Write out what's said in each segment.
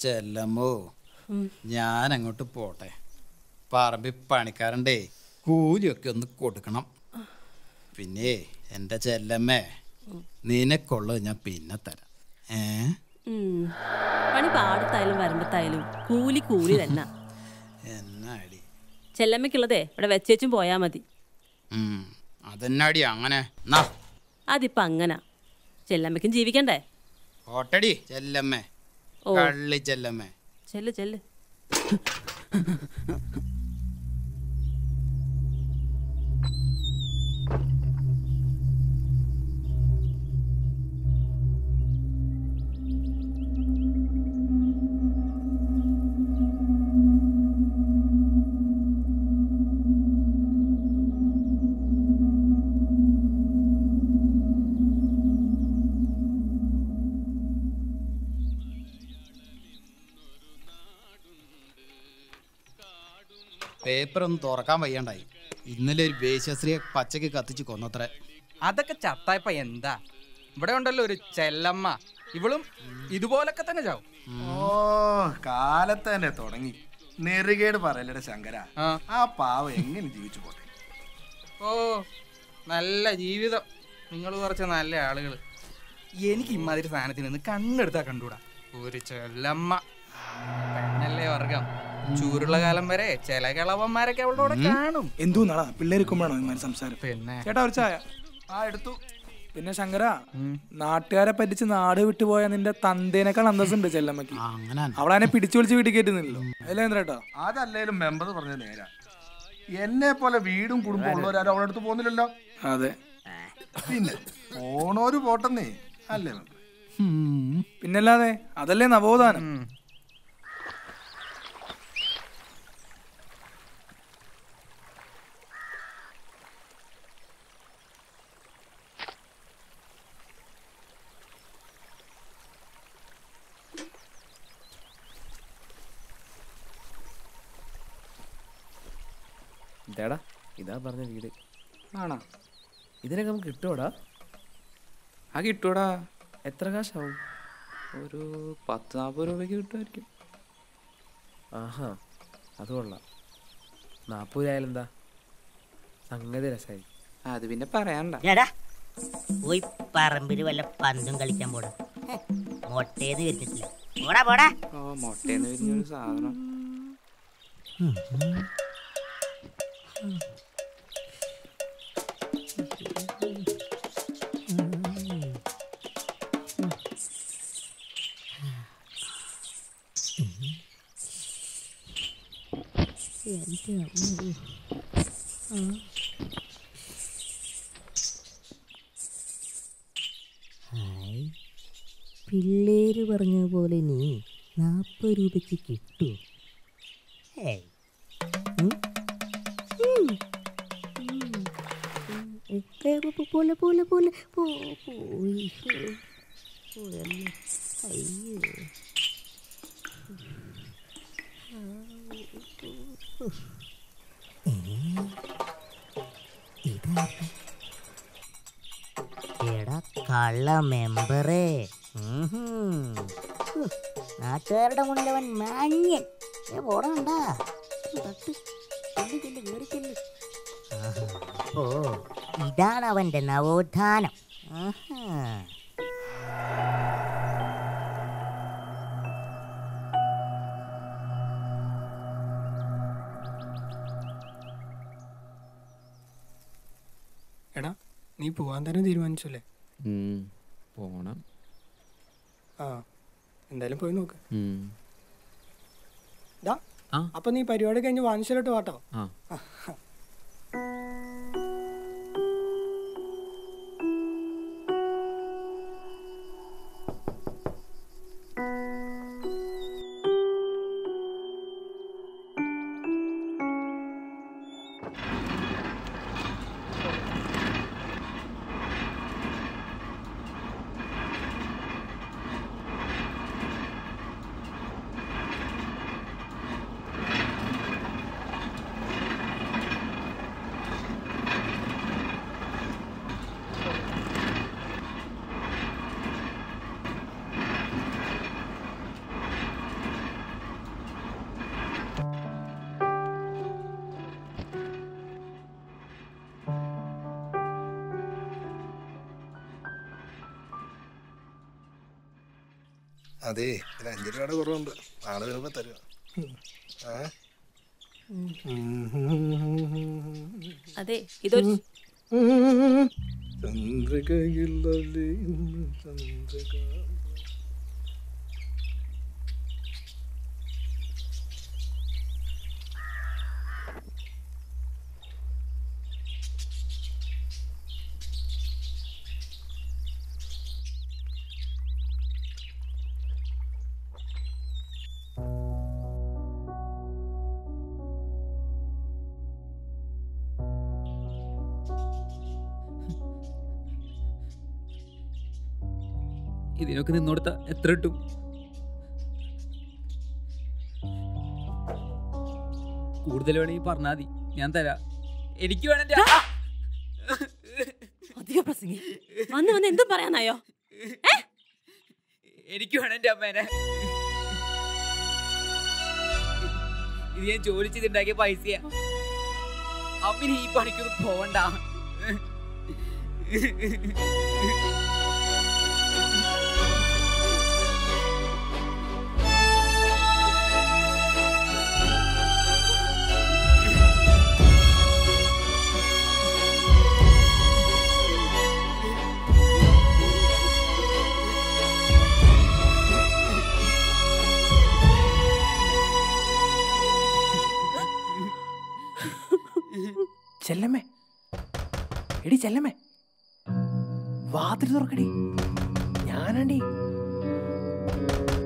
ചെല്ലമ്മോ. ഞാൻ അങ്ങോട്ട് പോട്ടെ. പറമ്പിൽ പണിക്കാരണ്ടേ കൂലിയൊക്കെ ഒന്ന് കൊടുക്കണം. പിന്നെ എന്റെ ചെല്ലമ്മേ നിനക്കുള്ളത് ഞാൻ പിന്നെ തരാം. ഏ. പണി പാടത്തായാലും വരമ്പത്തായാലും കൂലി കൂലി തന്നെ. എന്നാടി? ചെല്ലമ്മയ്ക്കുള്ളതേ ഇവിടെ വെച്ചേച്ചും പോയാ മതി. അതെന്നാടി അങ്ങനെ? അതിപ്പോ അങ്ങനാ ചെല്ലമ്മയ്ക്കും ജീവിക്കണ്ടേ? ഓട്ടടി ചെല്ലമ്മേ. കള്ളി ചെല്ലമ്മേ. ചെല്ല് ചെല്ല്. പേപ്പർ ഒന്ന് തുറക്കാൻ വയ്യാണ്ടായി. ഇന്നലെ ഒരു വേശ്യശ്രീയെ പച്ചക്ക് കത്തിച്ച് കൊന്നത്ര. അതൊക്കെ ചത്തായപ്പ എന്താ? ഇവിടെ ഉണ്ടല്ലോ ഒരു ചെല്ലമ്മ. ഇവളും ഇതുപോലൊക്കെ തന്നെ ചാവും. ഓ കാലത്ത് തന്നെ തുടങ്ങി. നെറുകേട് പറയലടെ ശങ്കര. ആ. പാവ പാവം എങ്ങനെ ജീവിച്ചു പോട്ടെ? ഓ നല്ല ജീവിതം. നിങ്ങൾ കുറച്ച് നല്ല ആളുകൾ എനിക്ക് ഇമ്മാതിരി സാധനത്തിൽ നിന്ന് കണ്ണെടുത്താ കണ്ടുകൂടാ ഒരു ചെല്ലമ്മ. പെണ്ണല്ലേ വർഗം. ചൂരുള്ള കാലം വരെ ചില കിളവന്മാരൊക്കെ അവളുടെ കൂടെ കാണും. എന്തോന്നാടാ പിള്ളേരിക്കുമ്പോഴാണോ ഇമാര് സംസാരം? പിന്നെ. ചേട്ടാ ഒരു ചായ. ആ എടുത്തു. പിന്നെ ശങ്കര നാട്ടുകാരെ പറ്റിച്ച് നാട് വിട്ടുപോയ നിന്റെ തന്തേനേക്കാൾ അന്തസ്സുണ്ട് ചെല്ലമ്മക്ക് അവളെ പിടിച്ചു വിളിച്ച് വീട്ടിൽ കയറ്റുന്നില്ലല്ലോ. അല്ലേ എന്തേട്ടാ അതല്ലേലും മെമ്പർ പറഞ്ഞ നേരാ. എന്നെ പോലെ വീടും കുടുംബം ഉള്ളവരാരും അവളെ അടുത്ത് പോകുന്നില്ലല്ലോ. അതെ. പിന്നെ പോണോര് പോട്ടെന്നേ. അല്ലേ? പിന്നല്ലാതെ അതല്ലേ നവോത്ഥാനം? ഇതാടാ ഇതാ പറഞ്ഞ വീട്. ആണോ? ഇതിനൊക്കെ നമുക്ക് കിട്ടുമോടാ ആ കിട്ടുമോടാ എത്ര കാശാവും? ഒരു പത്ത് നാൽപ്പത് രൂപയ്ക്ക് കിട്ടുമായിരിക്കും. ആഹാ അത് കൊള്ളാം. നാൽപ്പത് രൂപ എന്താ സംഗതി രസമായി അത് പിന്നെ പറയാണ്ട എടാ പോയി പറമ്പിൽ വല്ല പന്തും കളിക്കാൻ പോടാ. മൊട്ടേന്ന് വരുന്നില്ല പോടാ പോടാ. ഓ മുട്ടേന്ന് വിരിഞ്ഞൊരു സാധനം. ഹായ്. പിള്ളേര് പറഞ്ഞ പോലെ നീ നാൽപ്പത് രൂപയ്ക്ക് കിട്ടുമോ ഹേയ്. പോലെ പോലെ പോലെ പോയി അയ്യോ എടാ കള്ള മെമ്പറേ. നാട്ടുകാരുടെ മുന്നിൽ അവൻ മാന്യൻ. പോടണ്ടാ തട്ട് ചെല്ല് ചെല്ല് കേറി ചെല്ല് ഓ. ഇതാണ് അവന്റെ നവോത്ഥാനം. എടാ നീ പോവാൻ തന്നെ തീരുമാനിച്ചല്ലേ? പോണം. ആ എന്തായാലും പോയി നോക്ക്. അപ്പൊ നീ പരിപാടി കഴിഞ്ഞ് വാങ്ങിച്ചിലോട്ട് വാട്ടോ. അതെ ഇതിൽ അഞ്ച് രൂപയുടെ കുറവുണ്ട്. നാളെ വരുമ്പോ തരുക അതെ ഇതൊരു ചന്ദ്രികയില്ലല്ലേ ഇന്ന് ചന്ദ്രിക. ഇതിനൊക്കെ നിന്നോടുത്ത എത്ര കിട്ടും കൂടുതൽ വേണമെങ്കിൽ പറഞ്ഞാൽ മതി. ഞാൻ തരാം. എനിക്ക് വേണം എന്റെ ആ! അധിക പ്രസംഗി? വന്ന് വന്ന് എന്തും പറയാനായോ? എനിക്ക് വേണം എന്റെ അമ്മേനെ. ഇത് ഞാൻ ജോലി ചെയ്തുണ്ടാക്കിയ പൈസയാ. അമ്മിന് ഈ പണിക്കൊന്നും പോവണ്ട. ചെല്ലമ്മേ. വാതിൽ തുറക്കടി. ഞാനാണ്ടി.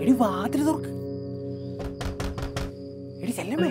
എടി വാതിൽ തുറക്ക്. എടി ചെല്ലമ്മേ.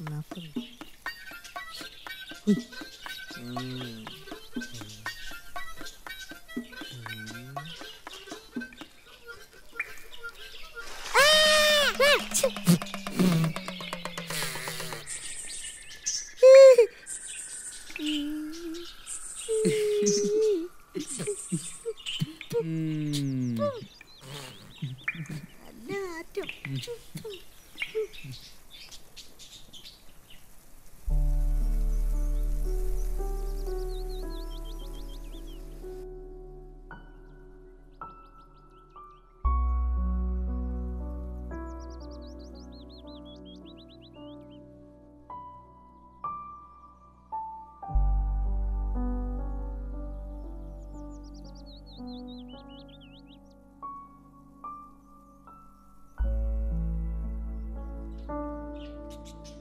സത്യം കിട്ടും നാൽപ്പത്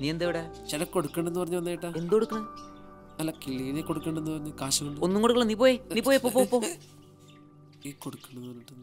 നീ എന്താ ഇവിടെ? ചില കൊടുക്കണ്ടെന്ന് പറഞ്ഞു വന്നേട്ടാ എന്ത് കൊടുക്കണം? അല്ല കിളീനെ കൊടുക്കണ്ടെന്ന് പറഞ്ഞു കാശ് കൊണ്ട്. ഒന്നും കൊടുക്കണം നീ പോയി നീ പോയി പോ പോ, പോ. ഈ കൊടുക്കണ്ടെന്ന് പറഞ്ഞിട്ട്